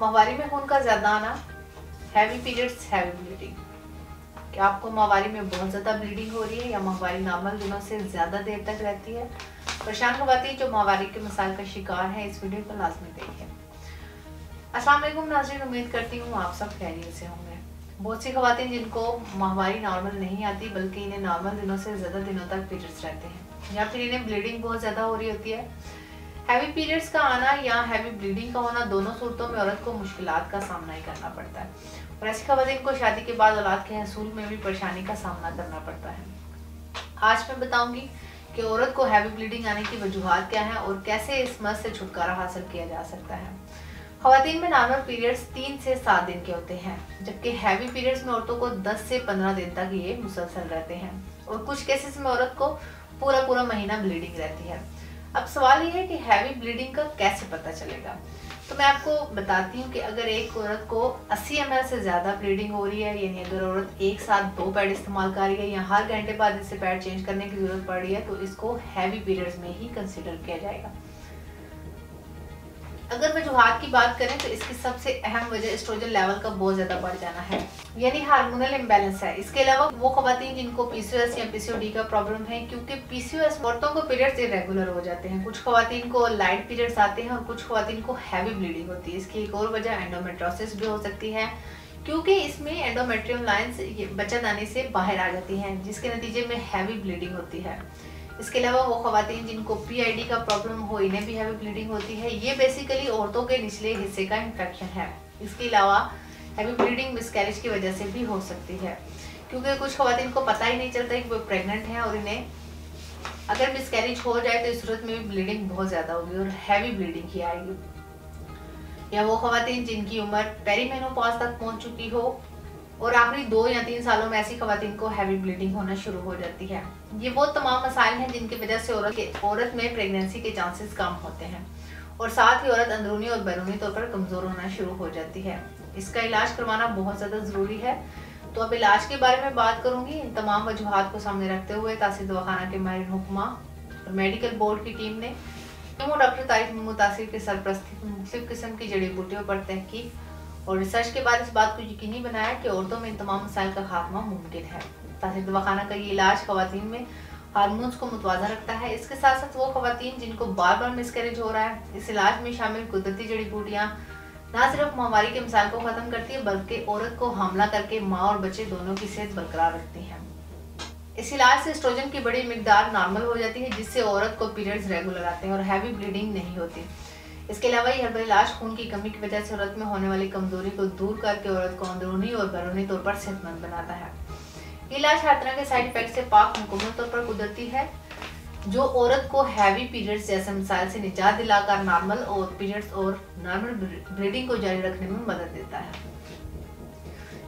माहवारी में खून का ज़्यादा आना हैवी पीरियड्स हैवी ब्लीडिंग क्या आपको माहवारी में बहुत ज़्यादा ब्लीडिंग हो रही है या माहवारी नॉर्मल दिनों से ज़्यादा देर तक रहती है। परेशान करवाती है जो माहवारी के मसाइल का शिकार है, इस वीडियो को लाजमी देखिए। वालेकुम नाज़रीन, उम्मीद करती हूँ आप सब खैरियत से होंगे। बहुत सी खातन जिनको माहवारी नॉर्मल नहीं आती, बल्कि इन्हें नॉर्मल दिनों से ज़्यादा दिनों तक पीरियड्स रहते हैं। या फिर इन्हें ब्लीडिंग बहुत ज़्यादा हो रही होती है। हैवी पीरियड्स का आना या हैवी ब्लीडिंग का होना, दोनों सूरतों में औरत को मुश्किल का सामना ही करना पड़ता है। और ऐसी खवतिन को शादी के बाद औलाद के हसूल में भी परेशानी का सामना करना पड़ता है। आज मैं बताऊँगी कि औरत को हैवी ब्लीडिंग आने की वजूहत क्या है और कैसे इस मर्ज से छुटकारा हासिल किया जा सकता है। खातन में नॉर्मल पीरियड्स तीन से सात दिन के होते हैं, जबकि हैवी पीरियड्स में औरतों को दस से पंद्रह दिन तक ये मुसलसल रहते हैं। और कुछ केसेस में औरत को पूरा पूरा महीना ब्लीडिंग रहती है। अब सवाल ये है कि हैवी ब्लीडिंग का कैसे पता चलेगा? तो मैं आपको बताती हूँ कि अगर एक औरत को 80 एम से ज़्यादा ब्लीडिंग हो रही है, यानी अगर औरत एक साथ दो पैड इस्तेमाल कर रही है या हर घंटे बाद इससे पैड चेंज करने की ज़रूरत पड़ रही है तो इसको हैवी पीरियड्स में ही कंसिडर किया जाएगा। अगर वजूहत की बात करें तो इसकी सबसे अहम वजह एस्ट्रोजन लेवल का बहुत ज़्यादा बढ़ जाना है। यानी हार्मोनल इम्बेलेंस है। इसके अलावा वो खवतिन जिनको पीसीओएस या पीसीओडी का प्रॉब्लम है, क्योंकि पीसीओएस औरतों को पीरियड्स इरेगुलर हो जाते हैं। कुछ खवतिन को लाइट पीरियड्स आते हैं और कुछ खातन को हैवी ब्लीडिंग होती है। इसकी एक और वजह एंडोमेट्रोसिस भी हो सकती है, क्योंकि इसमें एंडोमेट्रियम लाइन्स आने से बाहर आ जाती हैं, जिसके नतीजे में हैवी ब्लीडिंग होती है। इसके अलावा वो खातन जिनको पीआईडी का प्रॉब्लम हो, इन्हें भी हैवी ब्लीडिंग होती है। ये बेसिकली औरतों के निचले हिस्से का इन्फेक्शन है। इसके अलावा हैवी ब्लीडिंग मिसकैरेज की वजह से भी हो सकती है। क्योंकि कुछ खातन को पता ही नहीं चलता कि वो प्रेगनेंट हैं और इन्हें अगर मिसकैरेज हो जाए तो इस सूरत में भी ब्लीडिंग बहुत ज़्यादा होगी और हैवी ब्लीडिंग ही आएगी। या वो खातन जिनकी उम्र पेरीमेनोपॉज तक पहुँच चुकी हो और आखिरी दो या तीन सालों में ऐसी खातन को हैवी ब्लीडिंग होना शुरू हो जाती है। ये वो तमाम मसाइल हैं जिनकी वजह से औरत के, औरत में प्रेगनेंसी के चांसेस कम होते हैं। और साथ ही औरत अंदरूनी और बैरूनी तौर पर कमज़ोर होना शुरू हो जाती है। इसका इलाज करवाना बहुत ज़्यादा ज़रूरी है। तो अब इलाज के बारे में बात करूँगी। इन तमाम वजूहत को सामने रखते हुए तासीर दवाखाना के माहिर हुक्मा और मेडिकल बोर्ड की टीम ने। डॉक्टर तारीफ़ मुतासर के सरप्रस्ती मुख्तु किस्म की जड़ी बूटियों पर तहकीक और रिसर्च के बाद इस बात को यकीनी बनाया कि औरतों में तमाम मसाइल का खात्मा मुमकिन है। ताकि दवाखाना का ये इलाज खातन में हारमोन्स को मुतवाजा रखता है। इसके साथ साथ वो खातन जिनको बार बार मिसकैरेज हो रहा है, इस इलाज में शामिल कुदरती जड़ी बूटियाँ ना सिर्फ़ महामारी के मिसाल को ख़त्म करती है, बल्कि औरत को हमला करके माँ और बच्चे दोनों की सेहत बरकरार रखती है। इस इलाज से स्ट्रोजन की बड़ी मकदार नॉर्मल हो जाती है, जिससे औरत को पीरियड्स रेगुलर आते हैं और हैवी ब्लीडिंग नहीं होती। इसके अलावा यह हर्बल इलाज खून की कमी की वजह से औरत में होने वाली कमज़ोरी को दूर करके औरत को अंदरूनी और बैरूनी तौर पर सेहतमंद बनाता है। इलाज हर तरह के साइड इफ़ेक्ट से पाक, मुकम्मल तौर पर कुदरती है, जो औरत को हैवी पीरियड्स जैसे मिसाइल से निजात दिलाकर नॉर्मल और पीरियड्स और नॉर्मल ब्रीडिंग को जारी रखने में मदद देता है।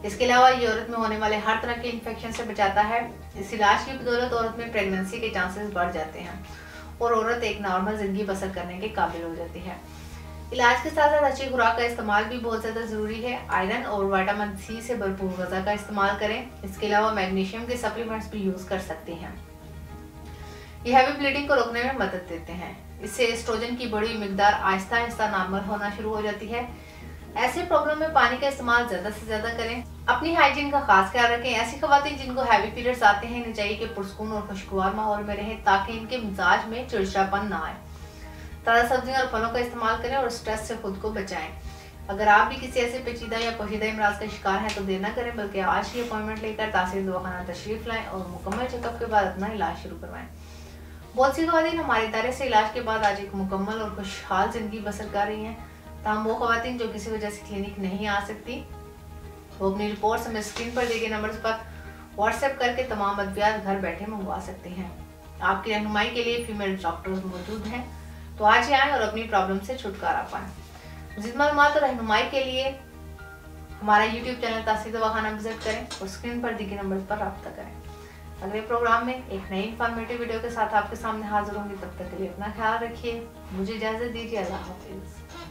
इसके अलावा ये औरत में होने वाले हर तरह के इन्फेक्शन से बचाता है। इस इलाज की बदौलत औरत में प्रेगनेंसी के चांसेस बढ़ जाते हैं। और औरत एक नॉर्मल ज़िंदगी बसर करने के काबिल हो जाती है। इलाज के साथ साथ अच्छी खुराक का इस्तेमाल भी बहुत ज़्यादा ज़रूरी है। आयरन और वाइटामिन सी से भरपूर गज़ा का इस्तेमाल करें। इसके अलावा मैग्नीशियम के सप्लीमेंट्स भी यूज़ कर सकते हैं। ये हैवी ब्लीडिंग को रोकने में मदद देते हैं। इससे एस्ट्रोजन की बड़ी मकदार आहिस्ता आहिस्ता नॉर्मल होना शुरू हो जाती है। ऐसे प्रॉब्लम में पानी का इस्तेमाल ज़्यादा से ज़्यादा करें। अपनी हाइजीन का खास ख्याल रखें। ऐसी खवतिन जिनको हैवी पीरियड्स आते हैं इन्हें चाहिए कि पुरस्कून और खुशगवार माहौल में रहें ताकि इनके मिजाज में चिड़चिड़ापन ना आए। ताज़ा सब्जियों और फलों का इस्तेमाल करें और स्ट्रेस से खुद को बचाएँ। अगर आप भी किसी ऐसे पेचीदा या पोशीदा इमराज का शिकार हैं तो देर ना करें, बल्कि आज ही अपॉइंटमेंट लेकर तासीर दवाखाना तशरीफ़ लाएँ और मुकम्मल चेकअप के बाद अपना इलाज शुरू करवाएँ। बहुत सी खातन हमारे इदारे से इलाज के बाद आज एक मुकम्मल और खुशहाल ज़िंदगी बसर कर रही हैं। तमाम वो खातन जो किसी वजह से क्लिनिक नहीं आ सकती। वो अपनी रिपोर्ट हमें स्क्रीन पर दिए गए नंबर पर व्हाट्सएप करके तमाम अद्वियात घर बैठे मंगवा सकते हैं। आपकी रहनुमाई के लिए फीमेल डॉक्टर्स मौजूद हैं। तो आज ही आए और अपनी प्रॉब्लम से छुटकारा पाएँ। मजीद मालूम और रहनुमाई के लिए हमारा यूट्यूब चैनल तासीर दवाखाना विज़िट करें और स्क्रीन पर दिए नंबर पर रब्ता करें। अगले प्रोग्राम में एक नई इन्फॉर्मेटिव वीडियो के साथ आपके सामने हाजिर होंगी। तब तक के लिए अपना ख्याल रखिए। मुझे इजाज़त दीजिए। अल्लाह हाफिज़।